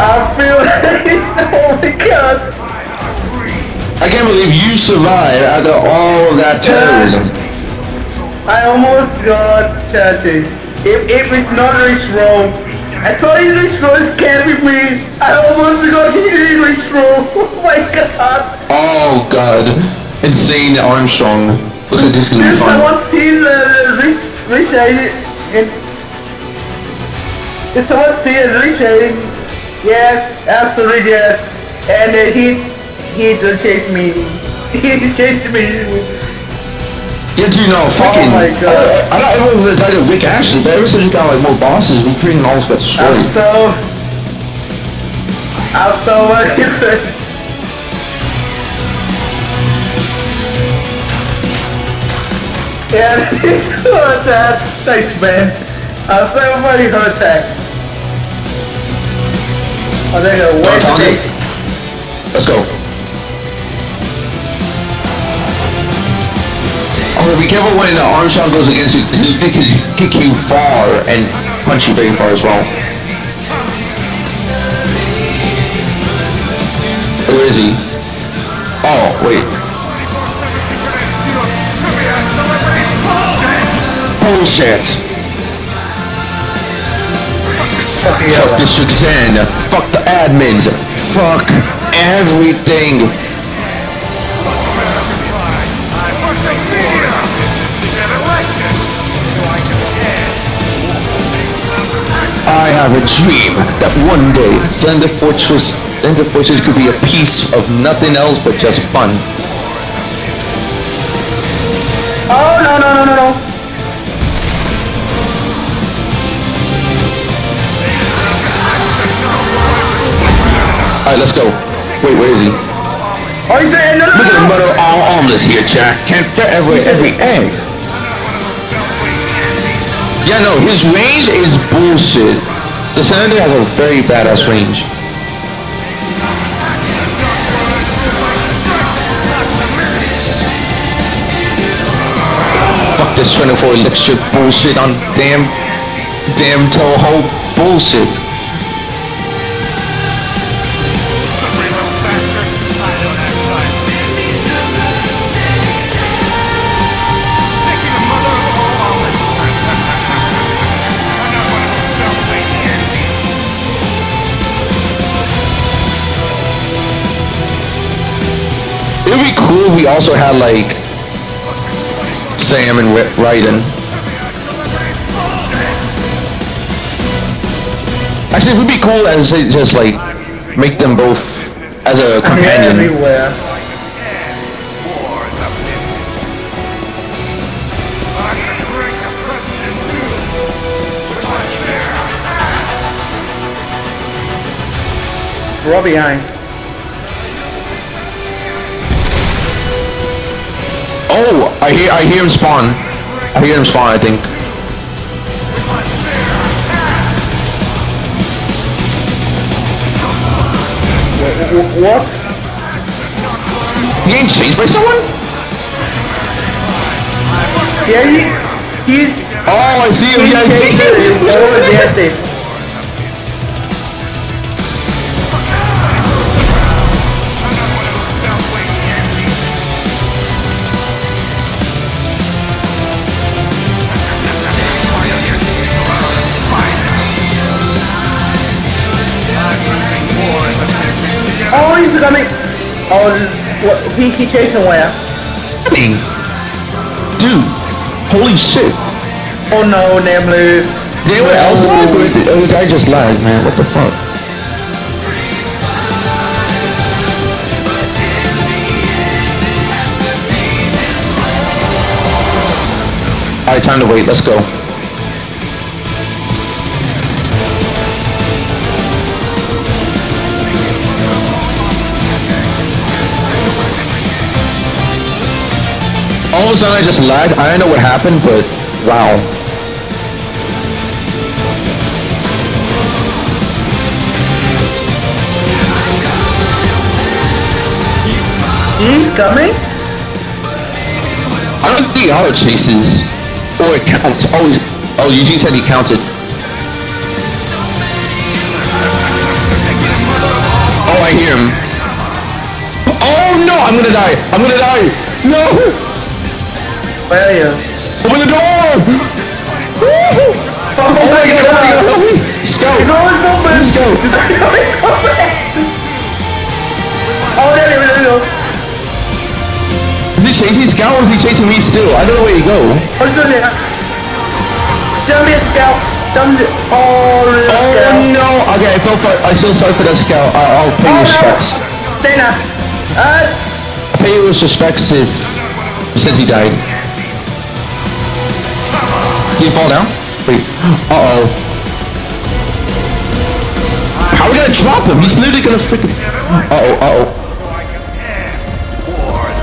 I feel oh my god. I can't believe you survived after all of that terrorism. I almost got Chelsea. If if it's not Rich Roll, I saw Rich Roll scared with me. I almost got hit in Rich Roll. Oh my god. Oh god. Insane Armstrong. Looks like this is gonna be fun. someone sees uh, Rich Rich in if someone sees Rich yes, absolutely yes, and uh, he he just chased me. He chased me. Yeah, dude, no, fucking. Oh my God. I, I don't ever tried to Rick Astley, but ever since you got like more bosses, we freaking almost got I'm destroyed. so I'm so nervous. Yeah, heart attack. Thanks, man. I'm so funny heart attack. Oh, gonna Oh, I wait found. Let's go. Oh, be careful when uh, Armstrong goes against you, because he can kick you far and punch you very far as well. Where is he? Oh, wait. Bullshit. Fuck District 10. Fuck the admins. Fuck everything. I have a dream that one day Slender Fortress, Fortress could be a piece of nothing else but just fun. Oh no no no no no. Alright, let's go. Wait, where is he? Oh, he's there. No no Look at no. mother all armless here, Jack. Can't fit every every egg. Yeah, no, his range is bullshit. The Senator has a very badass range. Fuck this 24 elixir bullshit on damn, damn Toho bullshit. Cool we also had like Sam and Raiden. Actually, it would be cool as they just like make them both as a companion. everywhere. Behind. Oh, I hear I hear him spawn. I hear him spawn. I think. What? He ain't chased by someone? Yeah, he's he's Oh, I see him. Yeah, I see him. He's over there. Oh, what? He he chasing where? happening? Dude, holy shit. Oh no, nameless. Did anyone else lag or did, or did I just lag, man? What the fuck? Alright, time to wait. Let's go. All of a sudden I just lagged. I don't know what happened, but wow. He's coming. I don't think auto chases or it counts. Oh, he's- oh, Eugene said he counted. Oh, I hear him. Oh no, I'm gonna die. I'm gonna die. No. Where are you? Open the door. Oh, Oh my god, oh god, me. Scout. It's always open! Let's go. oh, there you go, there you go. Is he chasing Scout or is he chasing me still? I don't know where he go. What's your name? Jump here, scout. Jump here. Oh, Oh no. Okay, I feel for, I feel sorry for that Scout. I, I'll pay Oh, your no. respects. Dana. Uh, pay you his respects if since he died. Did he fall down? Wait. Uh oh. How are we gonna drop him? He's literally gonna freaking. Uh oh. Uh oh.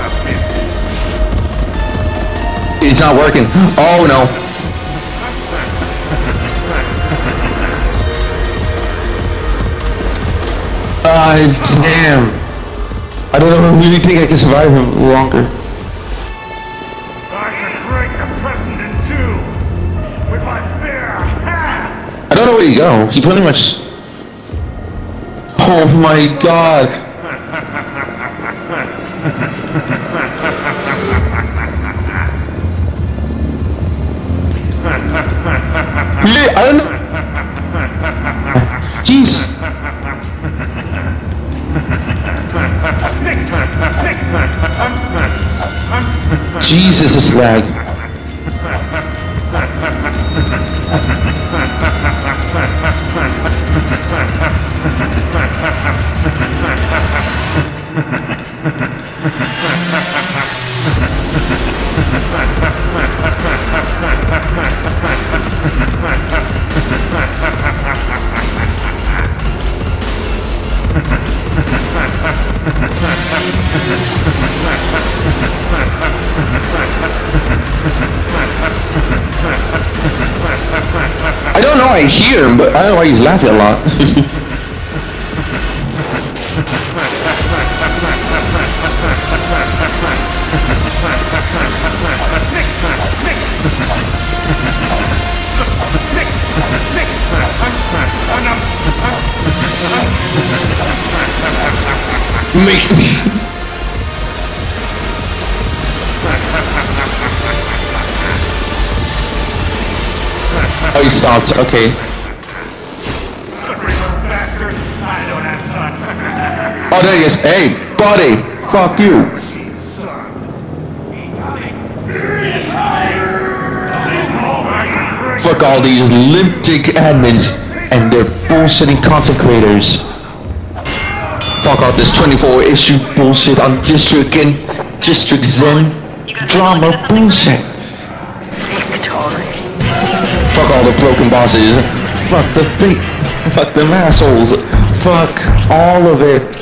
of business. It's not working. Oh no. Ah, damn. I don't know. Really think I can survive him longer. I don't know where you go. He pretty much. Oh my god. I don't know. Jeez. Jesus, this lag. I don't know. I hear him, but I don't know why he's laughing a lot. Make. oh, he stopped. Okay. Oh, there he is. Hey, buddy. Fuck you. Fuck all these limp dick admins and their bullshitting content creators. Fuck all this 24 issue bullshit on District and District Zen drama bullshit. Fuck all the broken bosses. Fuck the fake. Fuck them assholes. Fuck all of it.